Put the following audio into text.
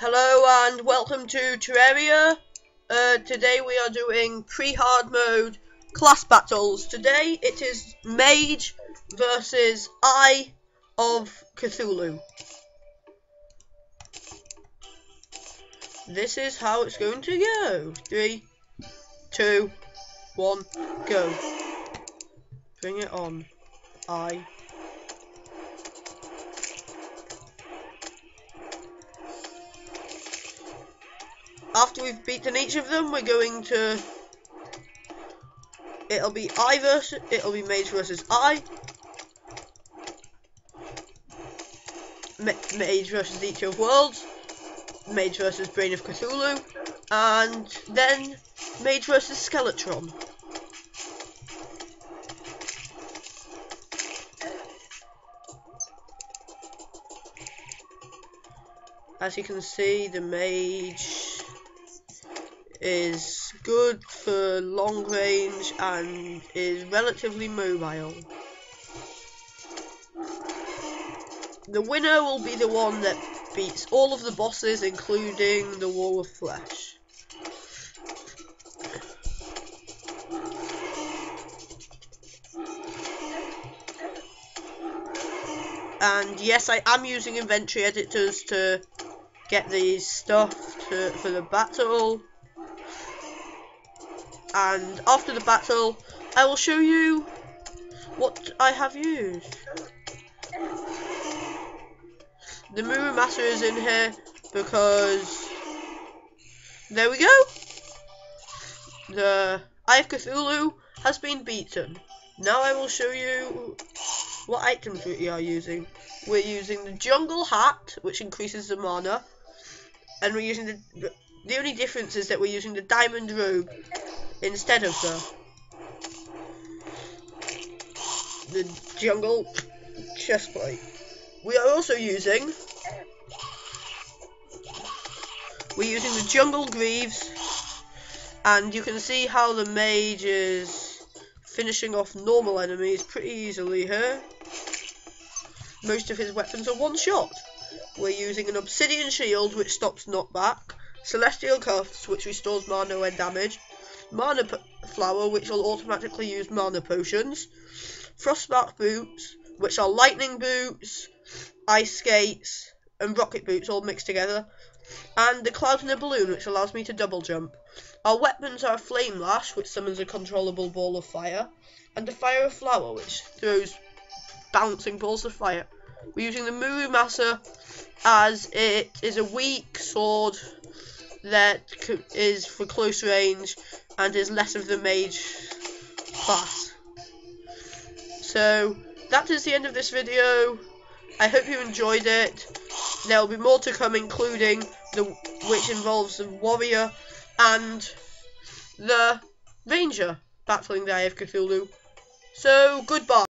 Hello and welcome to Terraria. Uh, today we are doing pre-hard mode class battles. Today it is Mage versus Eye of Cthulhu. This is how it's going to go. Three, two, one, go. Bring it on. Eye. After we've beaten each of them, we're going to. It'll be Eye versus. It'll be Mage versus Eye. Ma Mage versus Eater of Worlds. Mage versus Brain of Cthulhu. And then Mage versus Skeletron. As you can see, the mage is good for long range and is relatively mobile. The winner will be the one that beats all of the bosses including the Wall of Flesh. And yes, I am using inventory editors to get these stuff to, for the battle and after the battle I will show you what I have used. The Muramasa is in here because there we go. The Eye of Cthulhu has been beaten. Now I will show you what items we are using. We're using the Jungle Hat, which increases the mana, and we're using the the only difference is that we're using the Diamond Robe instead of the the jungle chestplate. We are also using we're using the jungle greaves and you can see how the mage is finishing off normal enemies pretty easily here. Most of his weapons are one shot. We're using an obsidian shield which stops knockback, celestial cuffs which restores mana when damaged, mana flower, which will automatically use mana potions, frostspark boots, which are lightning boots, ice skates, and rocket boots all mixed together, and the cloud in a balloon, which allows me to double jump. Our weapons are a flame lash, which summons a controllable ball of fire, and a fire of flower, which throws bouncing balls of fire. We're using the Muru Muramasa as it is a weak sword that is for close range and is less of the mage class. So that is the end of this video. I hope you enjoyed it. There will be more to come, including the which involves the warrior and the ranger battling the Eye of Cthulhu. So goodbye.